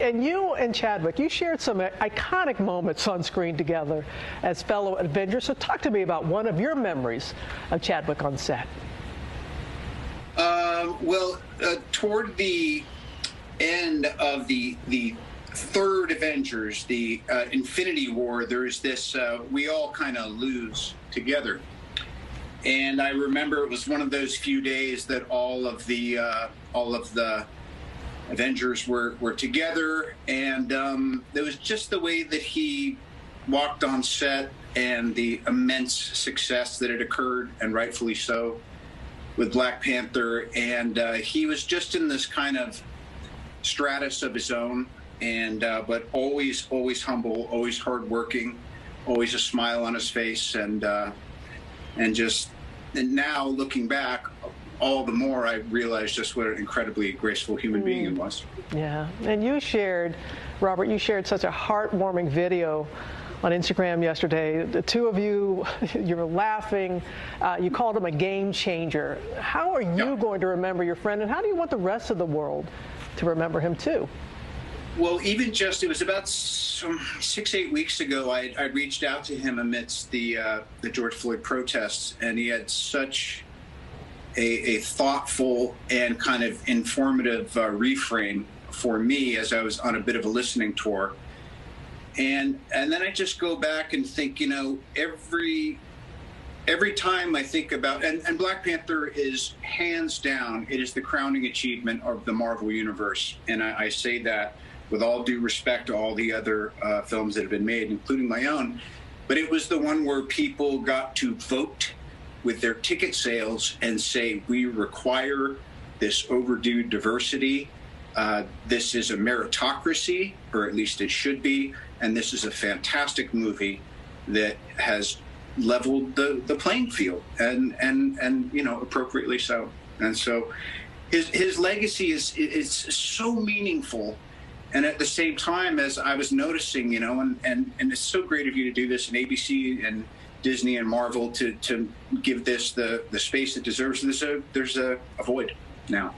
And you and Chadwick, you shared some iconic moments on screen together as fellow Avengers. So talk to me about one of your memories of Chadwick on set. Um, well, uh, toward the end of the the third Avengers, the uh, Infinity War, there's this uh, we all kind of lose together. And I remember it was one of those few days that all of the uh, all of the Avengers were were together, and um, it was just the way that he walked on set and the immense success that had occurred, and rightfully so, with Black Panther. And uh, he was just in this kind of stratus of his own, and uh, but always, always humble, always hardworking, always a smile on his face, and uh, and just and now looking back, all the more I realized just what an incredibly graceful human mm. being he was. Yeah, and you shared, Robert, you shared such a heartwarming video on Instagram yesterday. The two of you, you were laughing. Uh, you called him a game changer. How are you going to remember your friend, and how do you want the rest of the world to remember him too? Well, even just it was about some six, eight weeks ago. I, I reached out to him amidst the uh, the George Floyd protests, and he had such a, a thoughtful and kind of informative uh, refrain for me as I was on a bit of a listening tour. And and then I just go back and think, you know, every every time I think about and, and Black Panther is hands down, it is the crowning achievement of the Marvel universe. And I, I say that with all due respect to all the other uh, films that have been made, including my own. But it was the one where people got to vote with their ticket sales and say, we require this overdue diversity. Uh, this is a meritocracy, or at least it should be. And this is a fantastic movie that has leveled the, the playing field and, and, and, you know, appropriately so. And so his, his legacy is, is so meaningful and at the same time as I was noticing, you know, and, and, and it's so great of you to do this in ABC and Disney and Marvel to to give this the the space it deserves. There's a there's a, a void now.